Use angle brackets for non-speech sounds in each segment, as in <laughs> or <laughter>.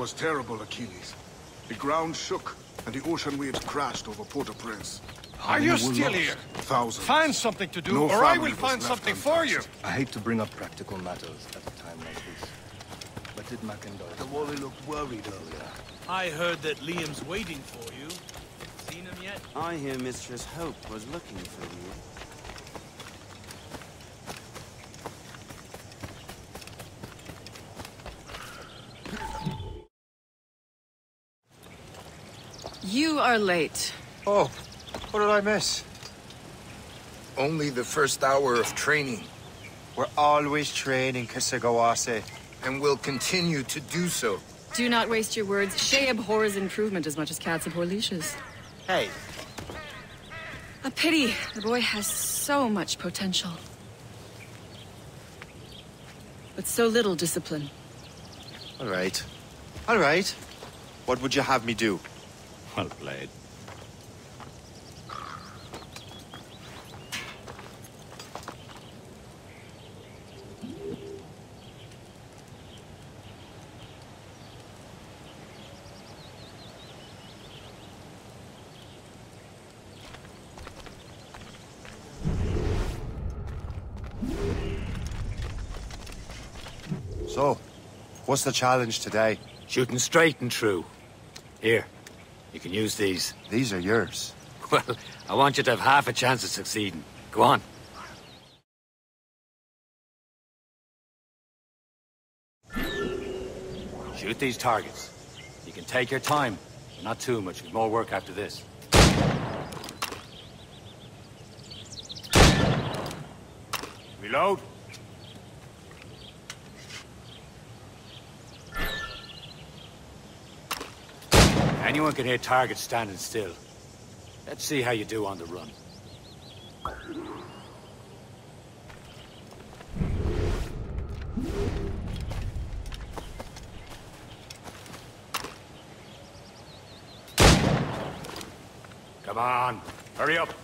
It was terrible, Achilles. The ground shook, and the ocean waves crashed over Port-au-Prince. Are you still here? Thousands. Find something to do, No or I will find left something for you. I hate to bring up practical matters at a time like this. But did Macandal... The Wally looked worried earlier. I heard that Liam's waiting for you. Seen him yet? I hear Mistress Hope was looking for you. You are late. Oh, what did I miss? Only the first hour of training, We're always training, Kesegowaase. and we'll continue to do so. Do not waste your words. Shay abhors improvement as much as cats abhor leashes. Hey, A pity. The boy has so much potential. But so little discipline. all right. All right. What would you have me do? Well played. So, what's the challenge today? Shooting straight and true. Here, you can use these. These are yours. Well, I want you to have half a chance of succeeding. Go on. Shoot these targets. You can take your time, but not too much. There's more work after this. Reload. Anyone can hit targets standing still. Let's see how you do on the run. Come on, hurry up.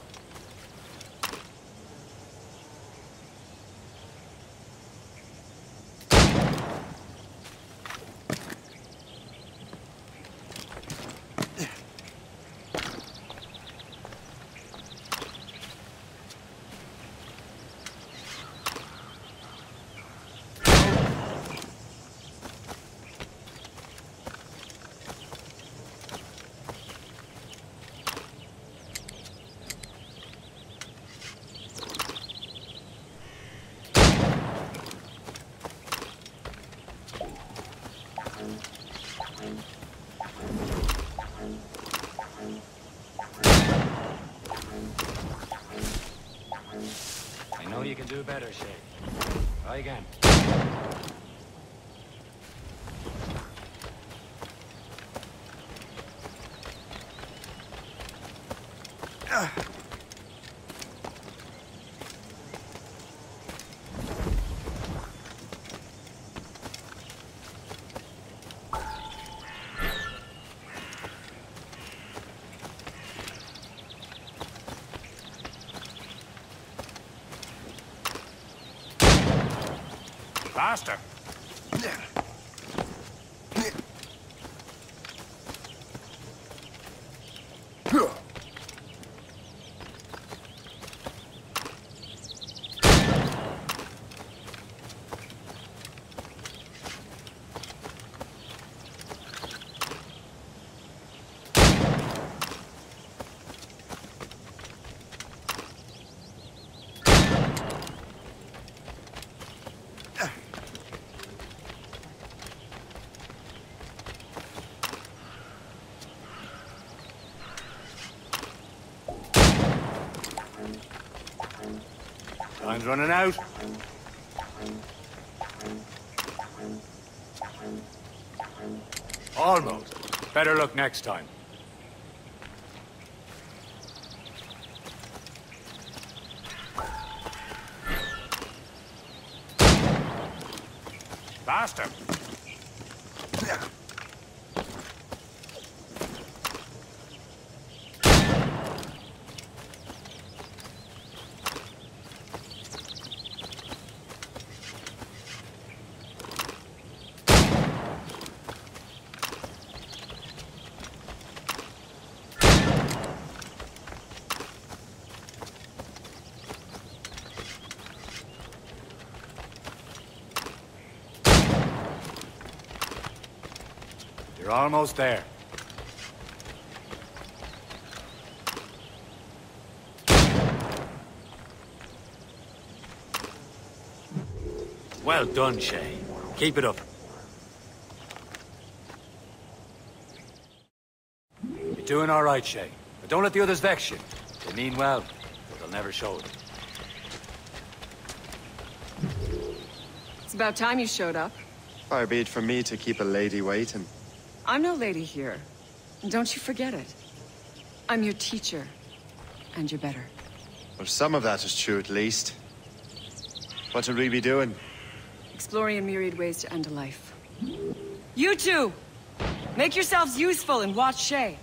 I know you can do better, Shay. Try again. Faster. Running out. Almost. Better luck next time. Faster. Almost there. Well done, Shay. Keep it up. You're doing all right, Shay. But don't let the others vex you. They mean well, but they'll never show it. It's about time you showed up. Far be it from me to keep a lady waiting. I'm no lady here. And don't you forget it. I'm your teacher. And you're better. Well, some of that is true at least. What would we be doing? Exploring a myriad ways to end a life. You two! Make yourselves useful and watch Shay.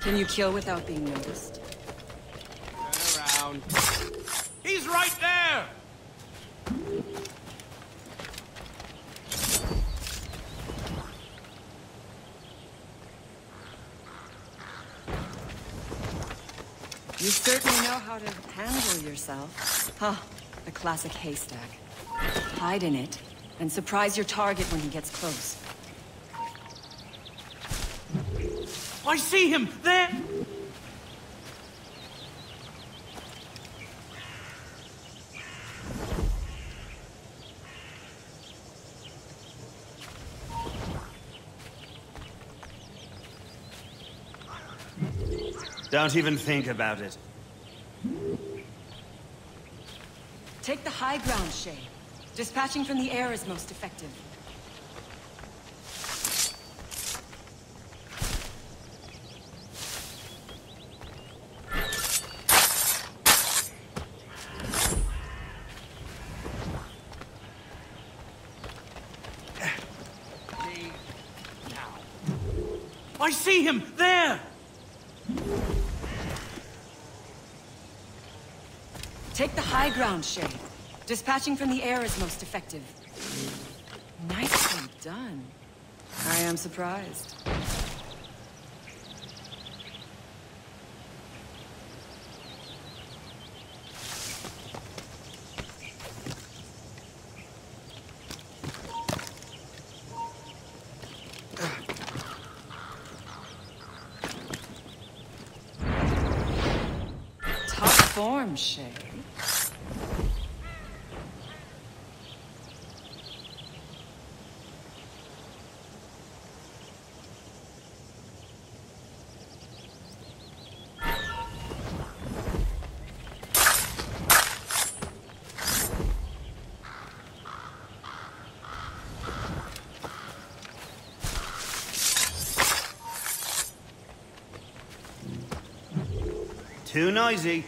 Can you kill without being noticed? Turn Around. He's right there! You certainly know how to handle yourself. Huh, the classic haystack. Hide in it, and surprise your target when he gets close. I see him! There! Don't even think about it. Take the high ground, Shay. Dispatching from the air is most effective. I see him! There! Take the high ground, Shay. Dispatching from the air is most effective. Nicely done. I am surprised. Top form, Shay. Too noisy.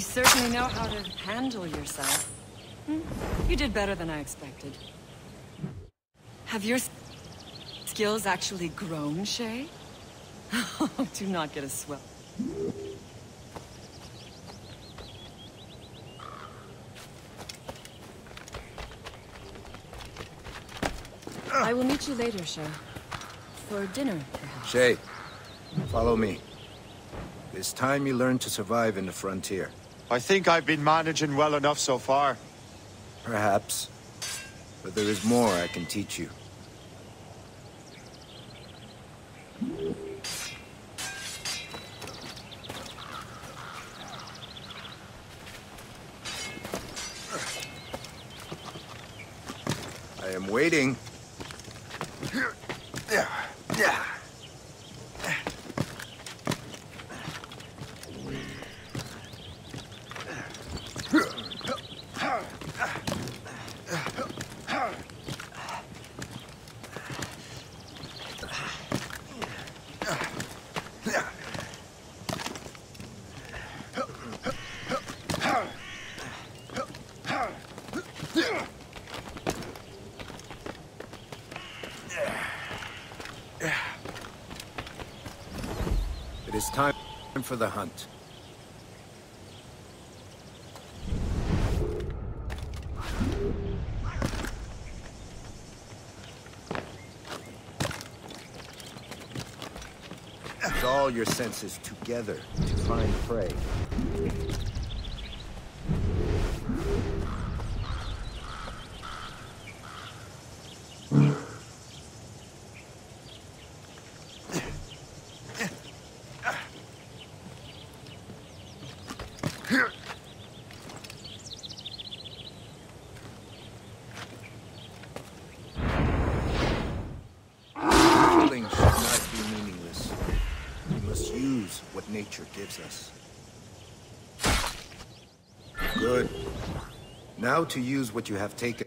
You certainly know how to handle yourself. Hmm, You did better than I expected. Have your skills actually grown, Shay? <laughs> Do not get a swell. I will meet you later, Shay. For dinner, perhaps. Shay, follow me. It's time you learn to survive in the frontier. I think I've been managing well enough so far. Perhaps. But there is more I can teach you. I am waiting. It is time for the hunt. Use all your senses together to find prey. Killing should not be meaningless. We must use what nature gives us. Good. Now to use what you have taken.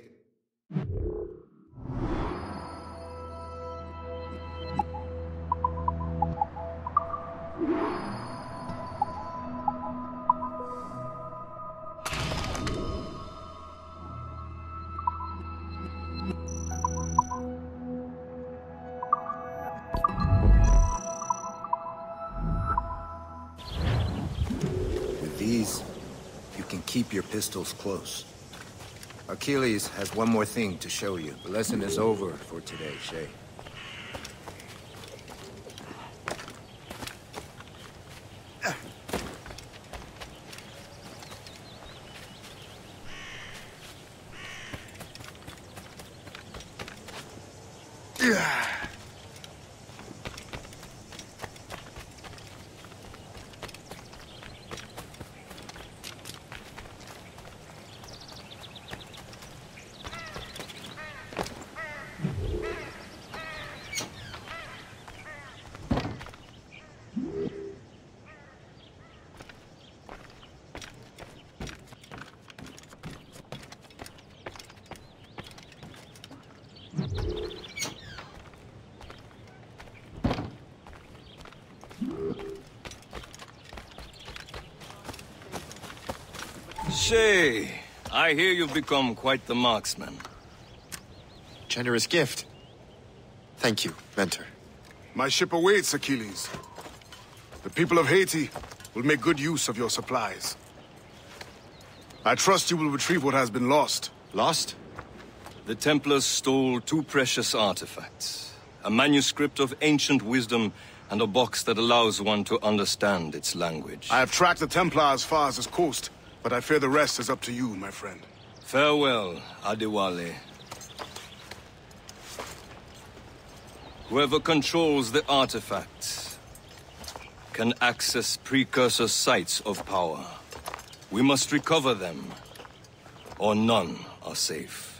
Keep your pistols close. Achilles has one more thing to show you. The lesson is over for today, Shay. Shay, I hear you've become quite the marksman. Generous gift. Thank you, mentor. My ship awaits, Achilles. The people of Haiti will make good use of your supplies. I trust you will retrieve what has been lost. Lost? The Templars stole two precious artifacts. A manuscript of ancient wisdom and a box that allows one to understand its language. I have tracked the Templar as far as this coast, but I fear the rest is up to you, my friend. Farewell, Adewale. Whoever controls the artifacts can access precursor sites of power. We must recover them, or none are safe.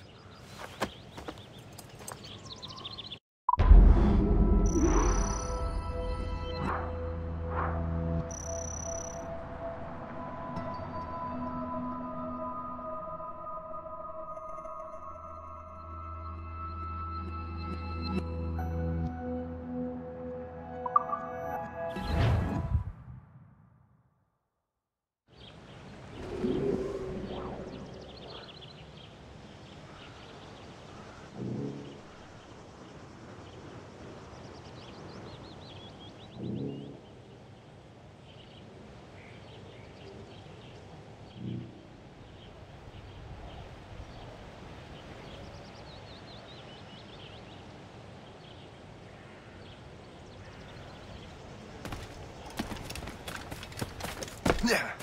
Yeah.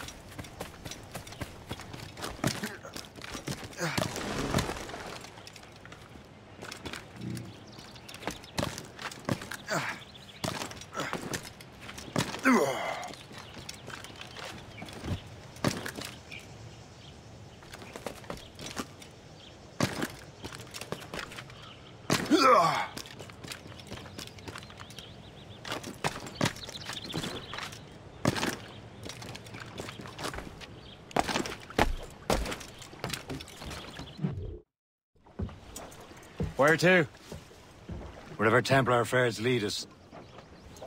Where to? Wherever Templar affairs lead us.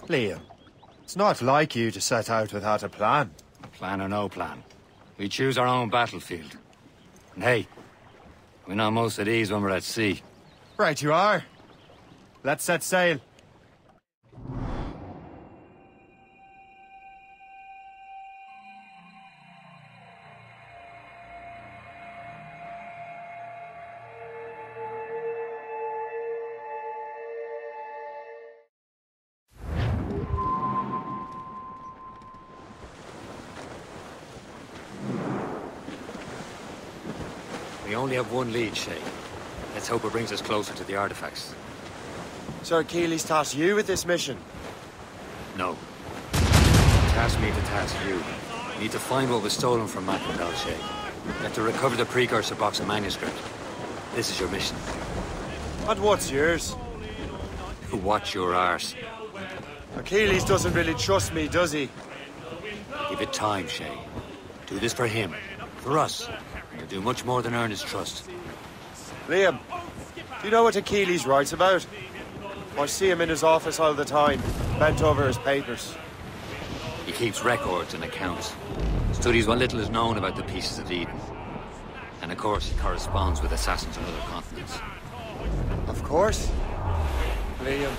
Liam, it's not like you to set out without a plan. Plan or no plan. We choose our own battlefield. And hey, we're not most at ease when we're at sea. Right you are. Let's set sail. We only have one lead, Shay. Let's hope it brings us closer to the artifacts. Sir Achilles tasked you with this mission. No. Task me to task you. We need to find what was stolen from Macandal, Shay. You have to recover the precursor box and manuscript. This is your mission. And what's yours? Watch your arse. Achilles doesn't really trust me, does he? Give it time, Shay. Do this for him. For us. Do much more than earn his trust. Liam, do you know what Achilles writes about? I see him in his office all the time, bent over his papers. He keeps records and accounts. Studies what little is known about the pieces of Eden. And of course, he corresponds with assassins on other continents. Of course. Liam,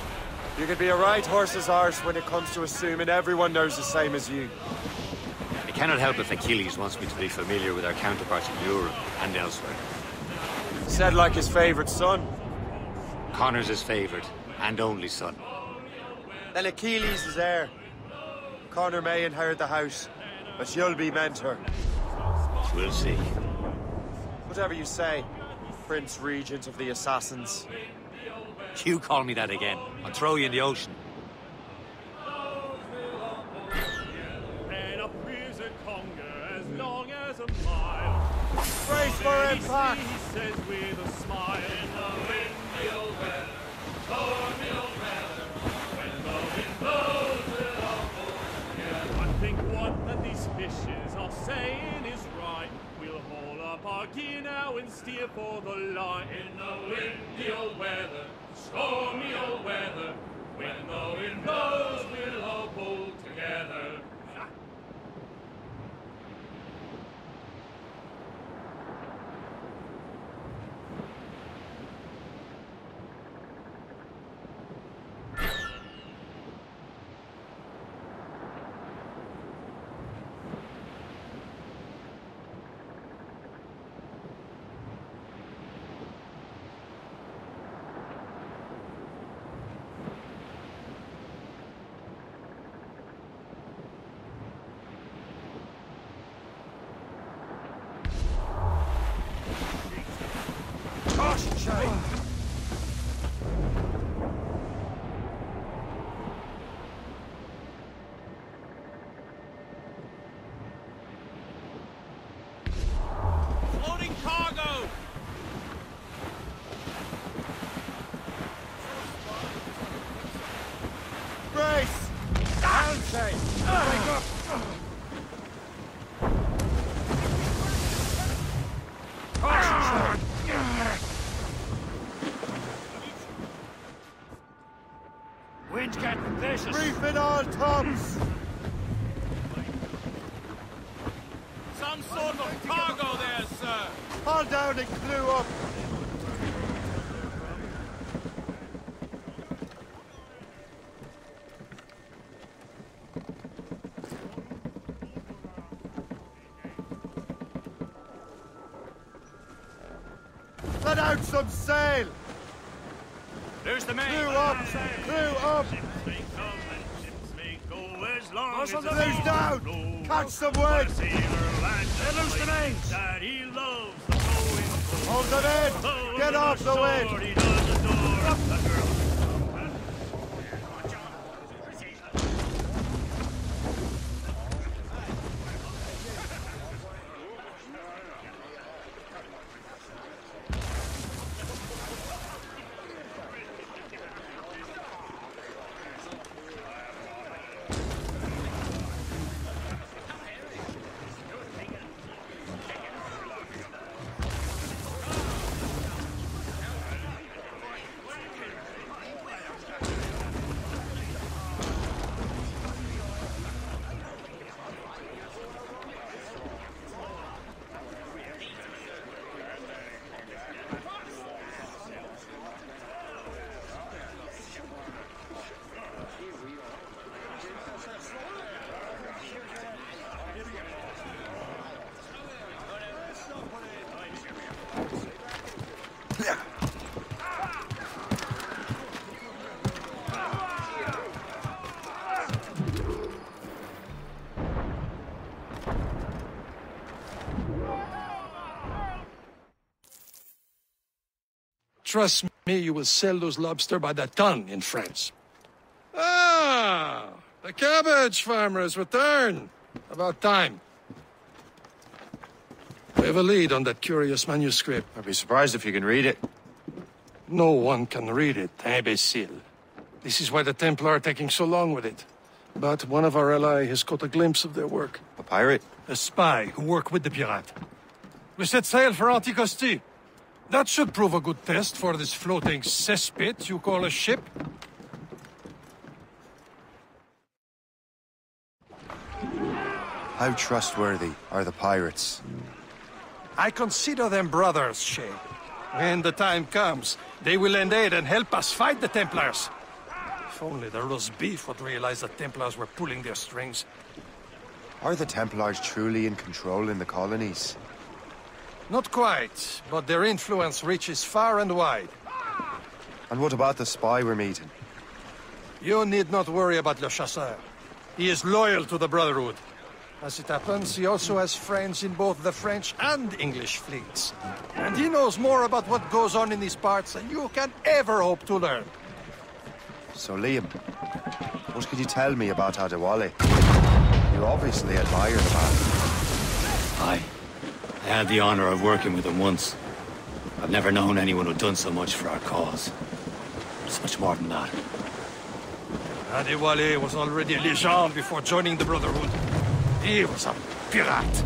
you could be a right horse's arse when it comes to assuming everyone knows the same as you. I cannot help if Achilles wants me to be familiar with our counterparts in Europe and elsewhere. Said like his favorite son. Connor's his favorite and only son. Then Achilles is heir. Connor may inherit the house, but you'll be mentor. We'll see. Whatever you say, Prince Regent of the Assassins. You call me that again. I'll throw you in the ocean. Pull together. I think what that these fishes are saying is right. We'll haul up our gear now and steer for the line. In the windy old weather, stormy old weather, when the wind blows, out some sail! There's the up! Clue up! Ships may come and ships may go as long Muscle the loose down! Catch some wind! Let loose the mains! That the flowing Hold them in! Get off the wind! He does adore the girl. Trust me, you will sell those lobster by the ton in France. Ah, the cabbage farmers return. About time. We have a lead on that curious manuscript. I'd be surprised if you can read it. No one can read it, imbecile. This is why the Templar are taking so long with it. But one of our ally has caught a glimpse of their work. A pirate? A spy who worked with the pirate. We set sail for Anticosti. That should prove a good test for this floating cesspit you call a ship. How trustworthy are the pirates? I consider them brothers, Shay. When the time comes, they will lend aid and help us fight the Templars. If only the roast beef would realize the Templars were pulling their strings. Are the Templars truly in control in the colonies? Not quite, but their influence reaches far and wide. And what about the spy we're meeting? You need not worry about Le Chasseur. He is loyal to the Brotherhood. As it happens, he also has friends in both the French and English fleets. And he knows more about what goes on in these parts than you can ever hope to learn. So, Liam, what can you tell me about Adewale? You obviously admire the man. Aye. I had the honor of working with him once. I've never known anyone who'd done so much for our cause. It's much more than that. Adewale was already a legend before joining the Brotherhood. He was a pirate.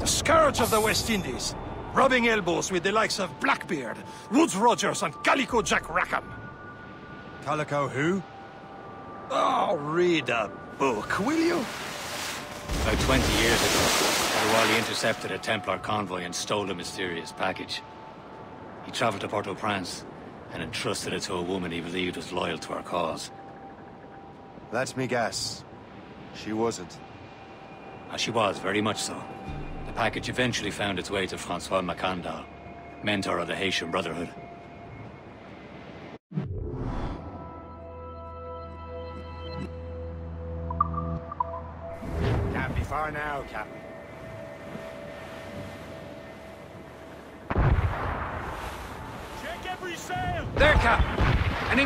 The scourge of the West Indies. Rubbing elbows with the likes of Blackbeard, Woodes Rogers, and Calico Jack Rackham. Calico who? Oh, read a book, will you? About 20 years ago, Adewale intercepted a Templar convoy and stole a mysterious package. He traveled to Port-au-Prince and entrusted it to a woman he believed was loyal to our cause. Let me guess. She wasn't. And she was, very much so. The package eventually found its way to Francois Macandal, mentor of the Haitian Brotherhood.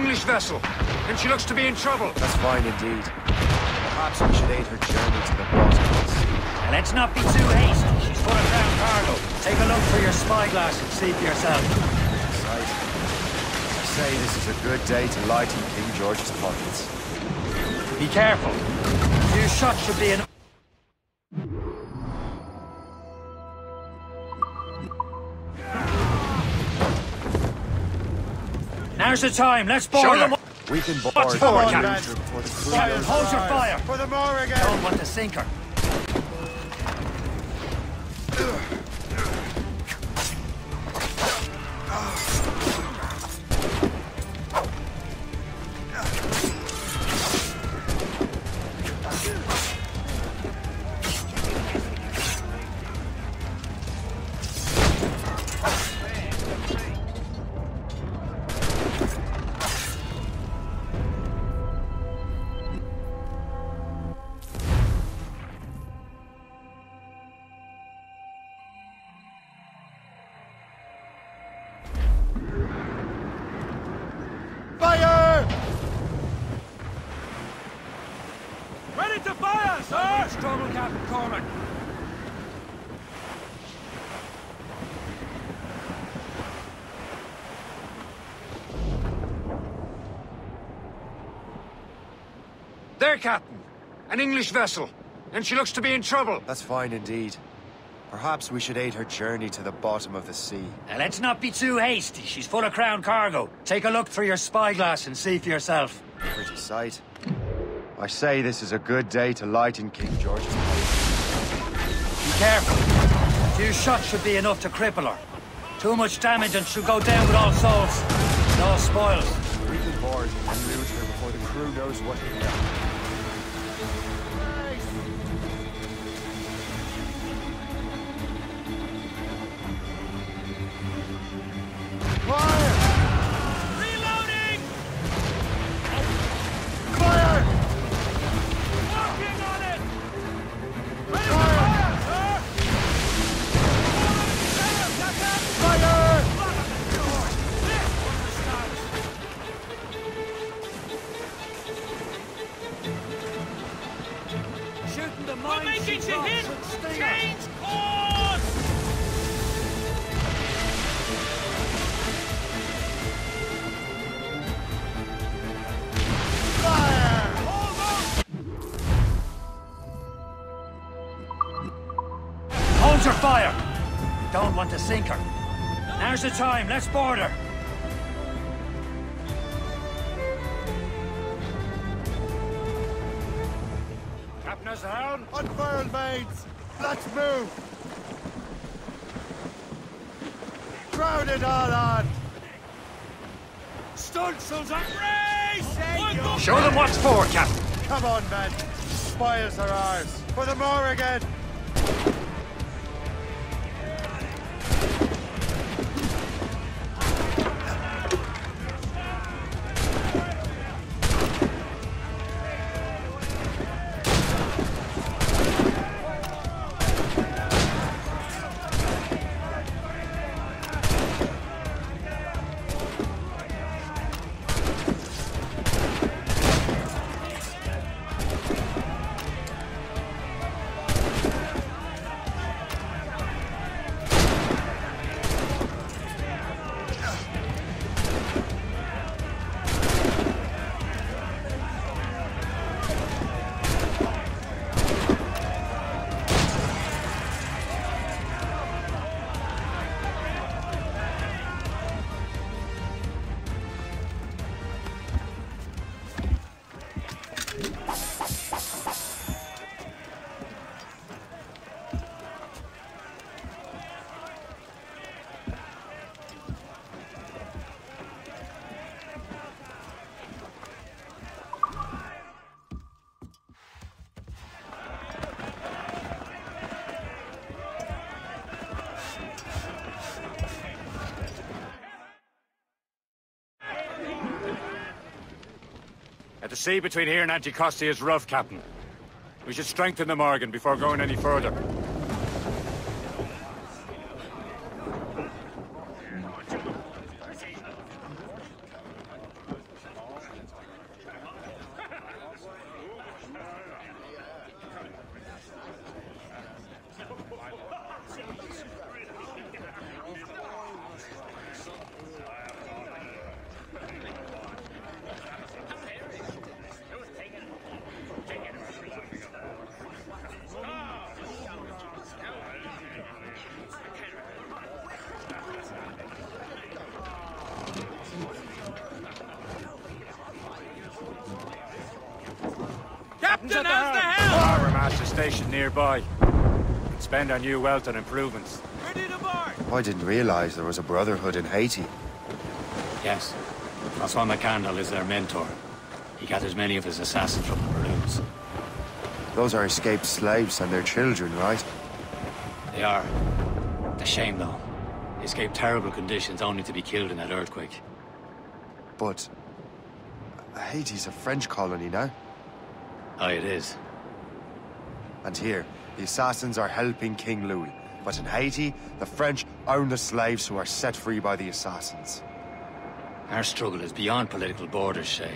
English vessel. And she looks to be in trouble. That's fine indeed. Perhaps we should aid her journey to the bottom of the sea. Let's not be too hasty. She's full of crown cargo. Take a look through your spyglass and see for yourself. Besides, I say this is a good day to lighten King George's pockets. Be careful. A few shots should be enough. Now's the time. Let's board Sure. them. We can board Watch forward, the Captain. Legion before the crew Fire, goes hold your fire. For the Morrigan! Don't want to sink her. Captain Cormac. There, Captain. An English vessel. And she looks to be in trouble. That's fine indeed. Perhaps we should aid her journey to the bottom of the sea. Now, let's not be too hasty. She's full of crown cargo. Take a look through your spyglass and see for yourself. Pretty sight. I say this is a good day to lighten King George's Be careful. A few shots should be enough to cripple her. Too much damage and she'll go down with all souls. And all spoils. Briefly board and loot her before the crew knows what hit them. Time. Let's board her. Captain has the helm. Unfurl mains. Let's move. Crowd it all on. Stunsails up! Race! Show them what's for, Captain. Come on, men. Spoils are ours. For the Morrigan. ハハハハ! Sea between here and Anticosti is rough, Captain. We should strengthen the Morrigan before going any further. Captain, how's the helm? Harbour Master station nearby. Can spend our new wealth on improvements. Ready to board! Oh, I didn't realize there was a brotherhood in Haiti. Yes. Francois Macandal is their mentor. He gathers many of his assassins from the Maroons. Those are escaped slaves and their children, right? They are. A shame, though. They escaped terrible conditions only to be killed in that earthquake. But... Uh, Haiti's a French colony now. Aye, it is. And here, the assassins are helping King Louis. But in Haiti, the French own the slaves who are set free by the assassins. Our struggle is beyond political borders, Shay.